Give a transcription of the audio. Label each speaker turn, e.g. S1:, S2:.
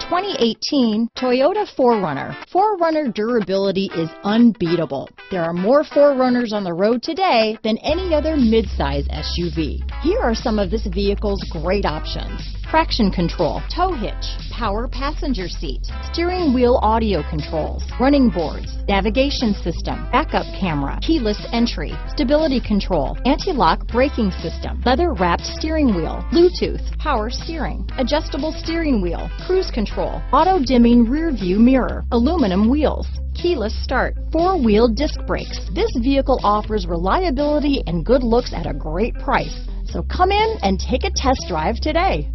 S1: 2018 Toyota 4Runner. 4Runner durability is unbeatable. There are more 4Runners on the road today than any other midsize SUV. Here are some of this vehicle's great options. Traction control, tow hitch, power passenger seat, steering wheel audio controls, running boards, navigation system, backup camera, keyless entry, stability control, anti-lock braking system, leather wrapped steering wheel, Bluetooth, power steering, adjustable steering wheel, cruise control, auto dimming rear view mirror, aluminum wheels, keyless start, four-wheel disc brakes. This vehicle offers reliability and good looks at a great price. So come in and take a test drive today.